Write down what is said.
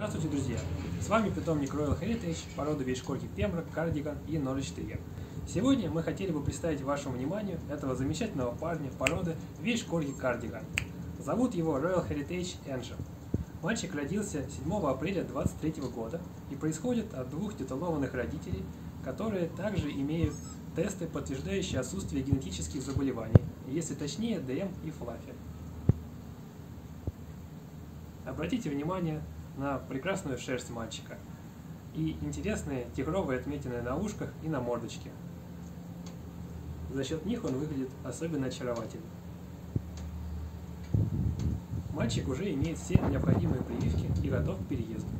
Здравствуйте, друзья! С вами питомник Royal Heritage, породы вейшкорки Пемброк, Кардиган и Норвич Терьер. Сегодня мы хотели бы представить вашему вниманию этого замечательного парня породы вейшкорки Кардиган. Зовут его Royal Heritage Angel. Мальчик родился 7 апреля 23 года и происходит от двух титулованных родителей, которые также имеют тесты, подтверждающие отсутствие генетических заболеваний, если точнее ДМ и Флаффи. Обратите внимание на прекрасную шерсть мальчика и интересные тигровые отметины на ушках и на мордочке. За счет них он выглядит особенно очаровательно. Мальчик уже имеет все необходимые прививки и готов к переезду.